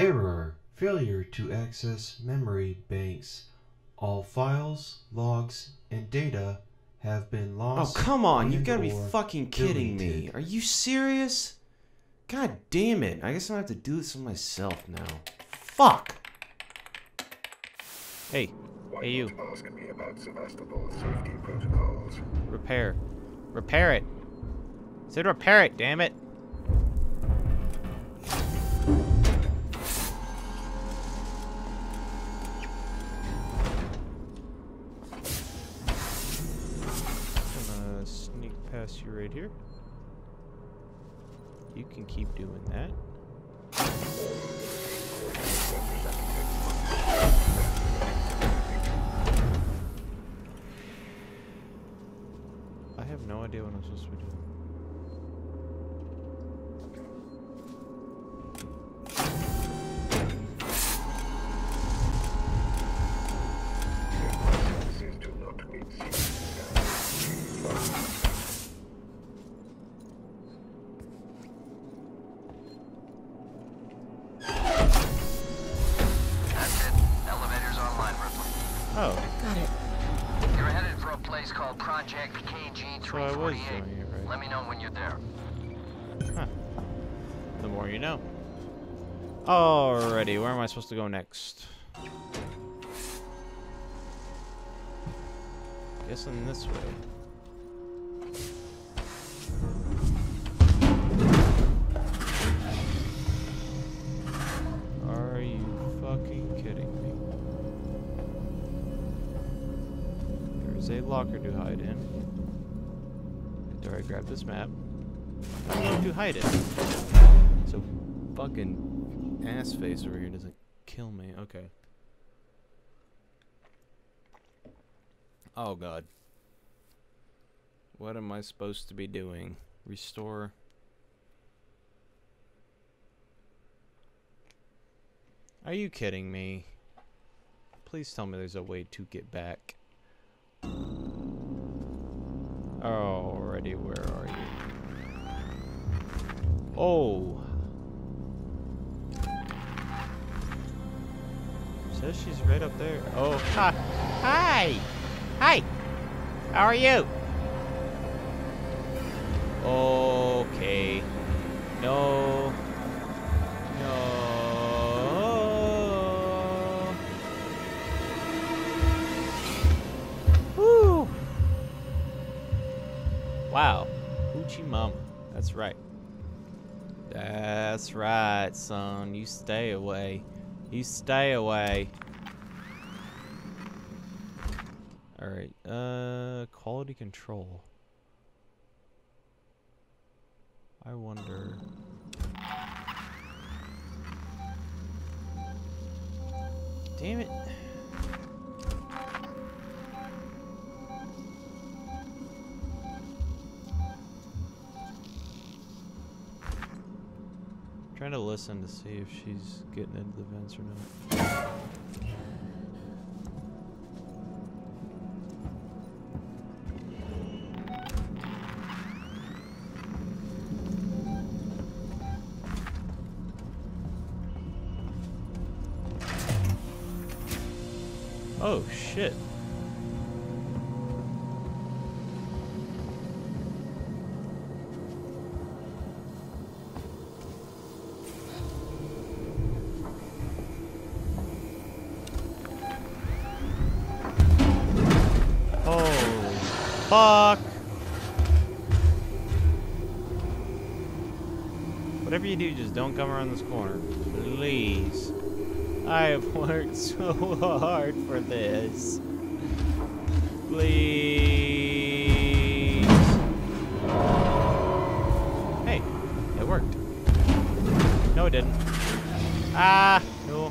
Error. Failure to access memory banks. All files, logs, and data have been oh, lost. Oh, come on. You and gotta be fucking kidding me. Are you serious? God damn it. I guess I'm gonna have to do this for myself now. Fuck. Hey. Why Hey, you. not ask me about Sevastopol's safety protocols? Repair. Repair it. Said repair it, damn it. Sneak past you right here. You can keep doing that. I have no idea what I'm supposed to be doing. Oh. Ripley. it. You're headed for a place called Project KG so I was 348. doing it right. Let me know when you're there. Huh. The more you know. Alrighty, where am I supposed to go next? Guessing this way. Grab this map? I don't to hide it. So fucking ass face over here doesn't kill me. Okay. Oh god. What am I supposed to be doing? Restore. Are you kidding me? Please tell me there's a way to get back. Alrighty, where are you? Oh. Says she's right up there. Oh, hi. Hi. Hi. How are you? Okay. No. No. Wow. Hoochie mama. That's right. That's right, son. You stay away. You stay away. Alright, uh, quality control. I wonder. Damn it. Trying to listen to see if she's getting into the vents or not. Do, just don't come around this corner. Please. I have worked so hard for this. Please. Hey, it worked. No, it didn't. Ah, no.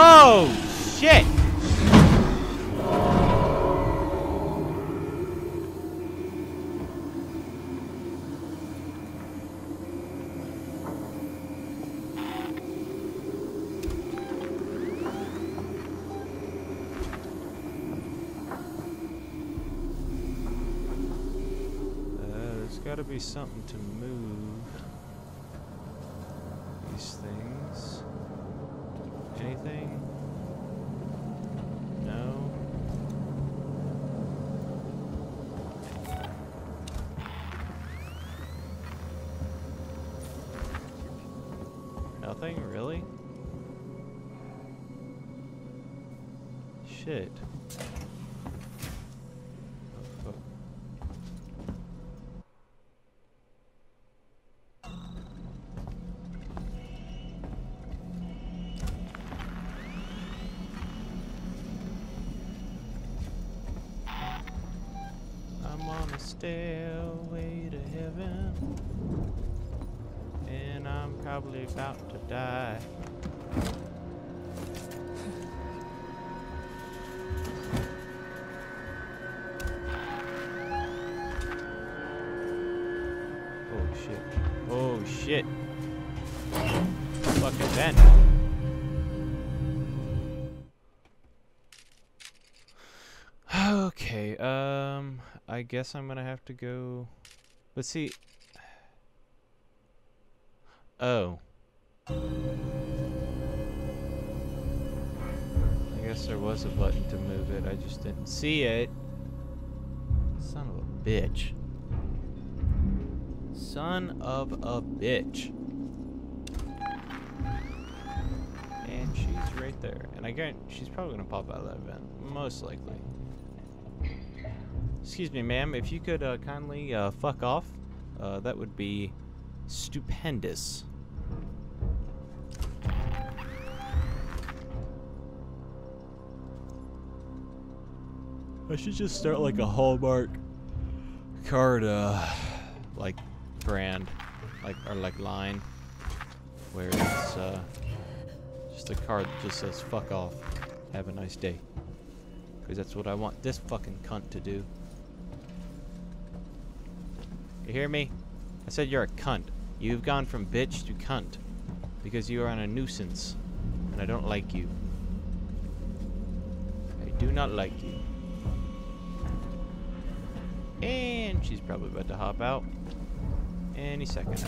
Oh, shit! Uh, something to move. I'm on a stairway to heaven, and I'm probably about to die. Shit. Fucking vent. Okay, um, I guess I'm gonna have to go. Let's see. Oh. I guess there was a button to move it, I just didn't see it. Son of a bitch. Son of a bitch. And she's right there. And I guarantee she's probably gonna pop out of that vent. Most likely. Excuse me, ma'am. If you could uh, kindly uh, fuck off, uh, that would be stupendous. I should just start like a Hallmark card, uh, like or like line, where it's uh, just a card that just says "fuck off, have a nice day," because that's what I want this fucking cunt to do. You hear me? I said you're a cunt. You've gone from bitch to cunt because you are on a nuisance, and I don't like you. I do not like you. And she's probably about to hop out any second.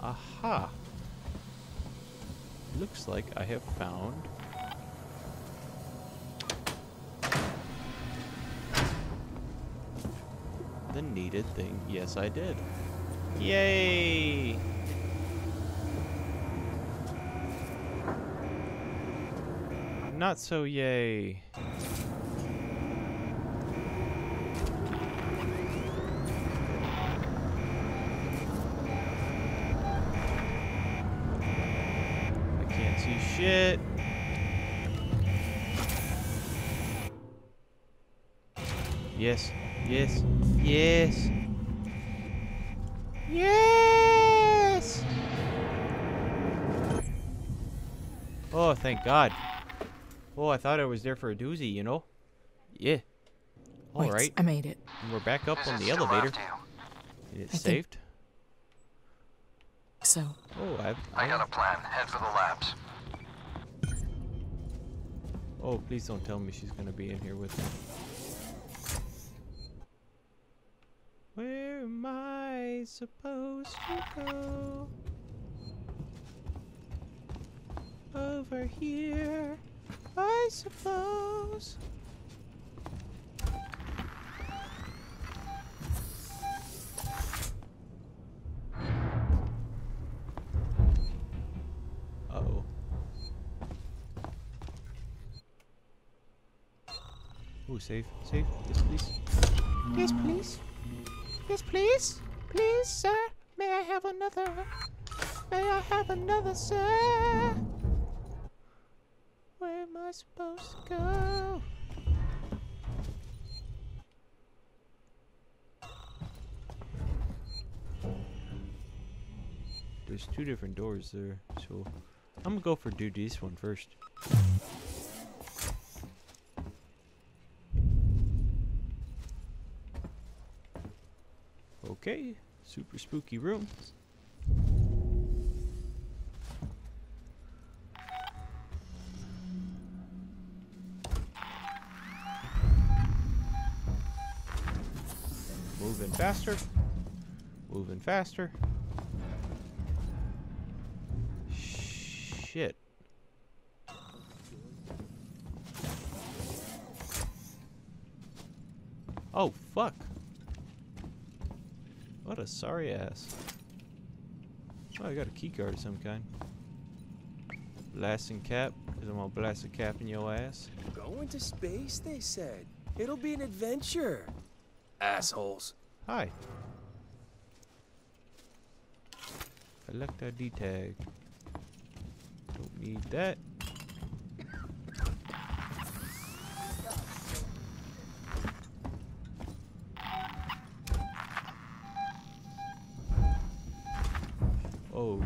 Aha! Looks like I have found the needed thing. Yes, I did. Yay! Not so yay. I can't see shit. Yes, yes, yes. Yes! Oh, thank God. Oh, I thought I was there for a doozy, you know? Yeah. Wait, Alright. I made it. And we're back up This on the elevator. left you. It think- saved? So, Oh, I, I got a plan. Head for the labs. Oh, please don't tell me she's gonna be in here with me. Where am I supposed to go? Over here, I suppose. Save, save. Yes, please. Yes, please. Yes, please. Please, sir. May I have another? May I have another, sir? Where am I supposed to go? There's two different doors there, so I'm gonna go for do this one first. Okay, super spooky room. Moving faster. Moving faster. Shit. Oh, fuck. What a sorry ass. Oh, I got a keycard of some kind. Blasting cap, because I'm gonna blast a cap in your ass. Going to space, they said. It'll be an adventure. Assholes. Hi. Collect ID tag. Don't need that.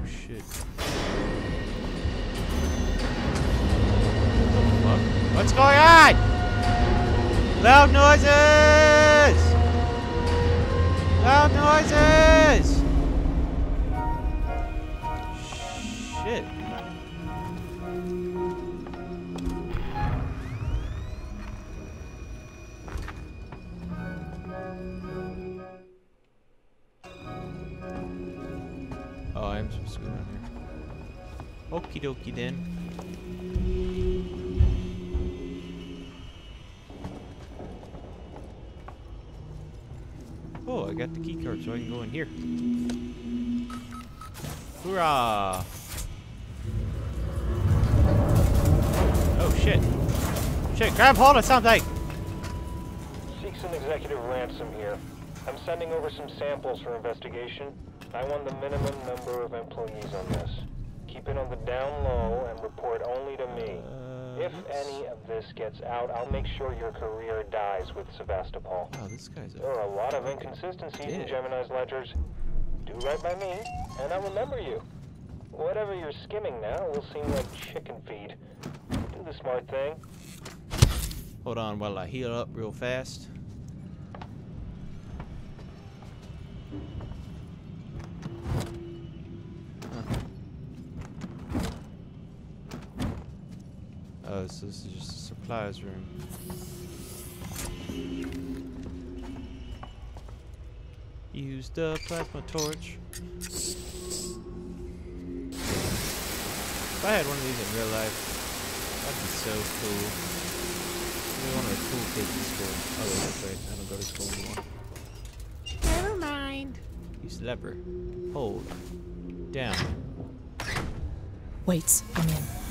Shit. What's going on? Loud noises! Loud noises! Oh, I am supposed go down here. Okie dokie then. Oh, I got the key card so I can go in here. Hoorah! Oh shit. Shit, grab hold of something! Seegson executive Ransome here. I'm sending over some samples for investigation. I want the minimum number of employees on this. Keep it on the down low and report only to me. Uh, If any of this gets out, I'll make sure your career dies with Sevastopol. Wow, this guy's There a... are a lot of inconsistencies in Gemini's ledgers. Do right by me, and I'll remember you. Whatever you're skimming now will seem like chicken feed. Do the smart thing. Hold on while I heal up real fast. Just a supplies room. Use the plasma torch. If I had one of these in real life, that'd be so cool. Maybe one of the cool kids in school. Oh, wait, that's right. I don't go to school anymore. Never mind. Use lever. Hold. Down. Wait, I'm in.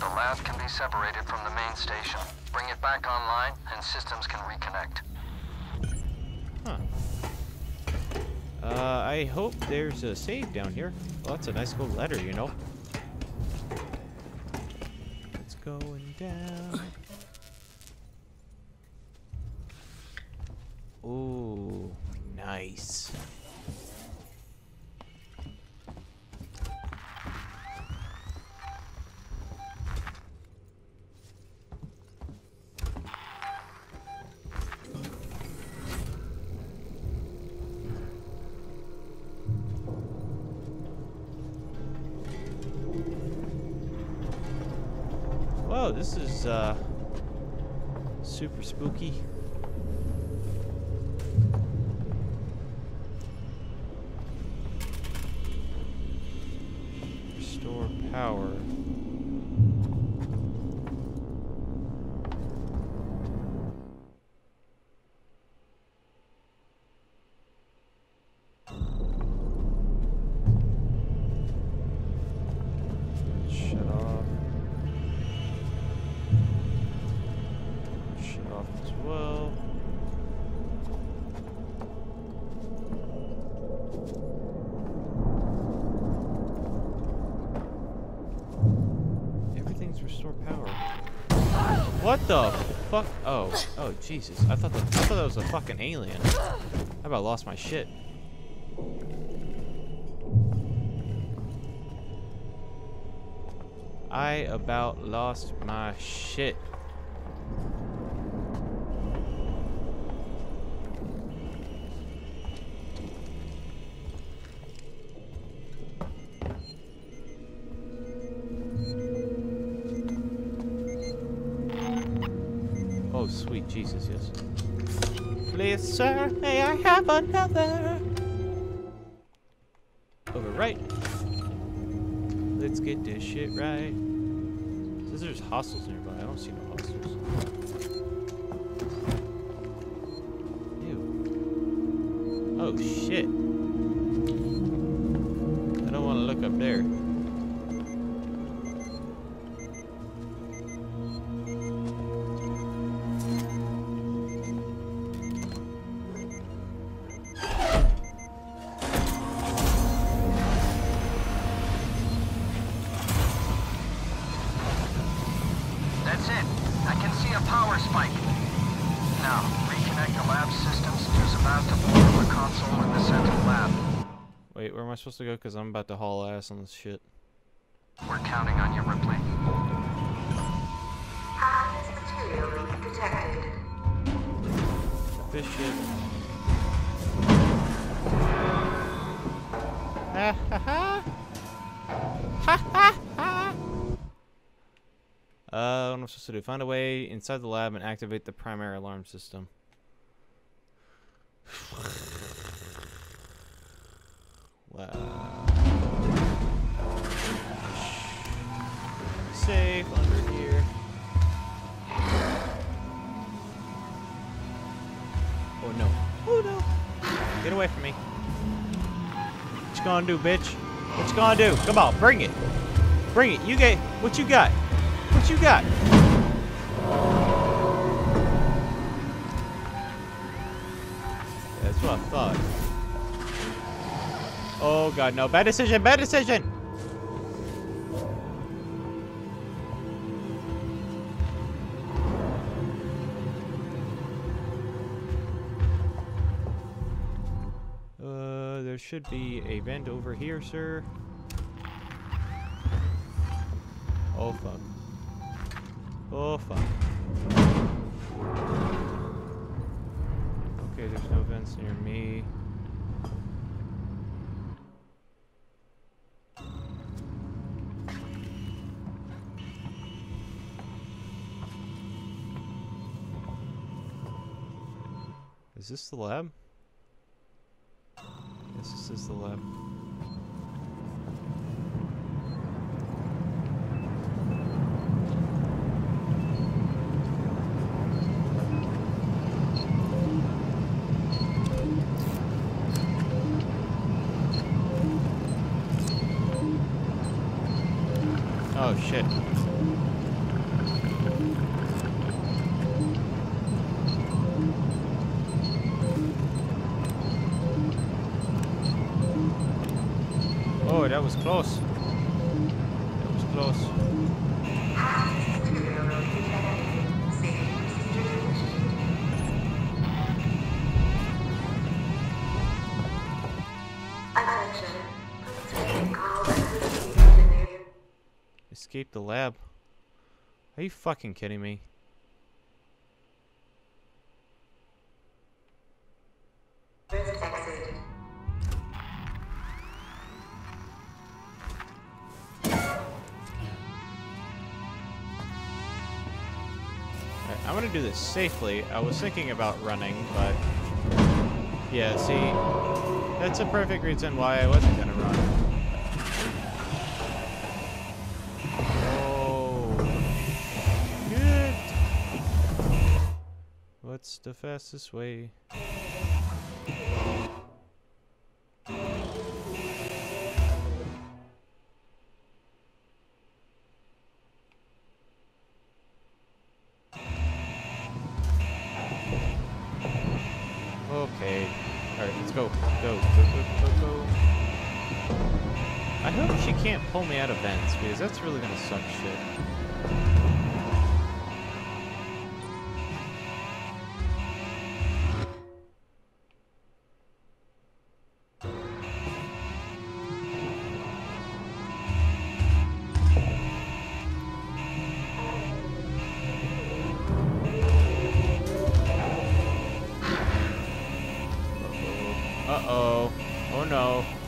The lab can be separated from the main station. Bring it back online, and systems can reconnect. Huh. Uh, I hope there's a save down here. Well, that's a nice little letter, you know. It's going down. Ooh, nice. Whoa, this is uh super spooky. Restore power. Jesus! I thought that I thought that was a fucking alien. I about lost my shit. I about lost my shit. Over right. Let's get this shit right. Says there's hostels nearby. I don't see no hostels. Ew. Oh shit. I don't want to look up there. Wait, where am I supposed to go? Because I'm about to haul ass on this shit. We're counting on you, Ripley. Hazardous material detected. This shit. Ha ha ha! Ha ha ha! Uh, what am I supposed to do? Find a way inside the lab and activate the primary alarm system. Wow. Safe under here. Oh no. Oh no. Get away from me. What you gonna do, bitch? What you gonna do? Come on, bring it. Bring it. You get what you got? What you got? That's what I thought. Oh god, no. Bad decision, bad decision! Uh, there should be a vent over here, sir. Oh fuck. Oh fuck. Okay, there's no vents near me. Is this the lab? Shit. Oh, that was close. That was close. Hazardous material detected. Safety procedures Attention. Escape the lab. Are you fucking kidding me? I'm gonna do this safely. I was thinking about running, but yeah, see, that's a perfect reason why I wasn't gonna run. What's the fastest way? Okay. Alright, let's go. Go, go, go, go, go. I hope she can't pull me out of vents, because that's really gonna suck shit. No.